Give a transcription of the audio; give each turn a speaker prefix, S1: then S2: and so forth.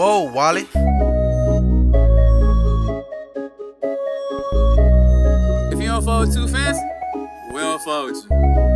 S1: Whoa, Wally.
S2: If you don't fold too fast, we don't fold you.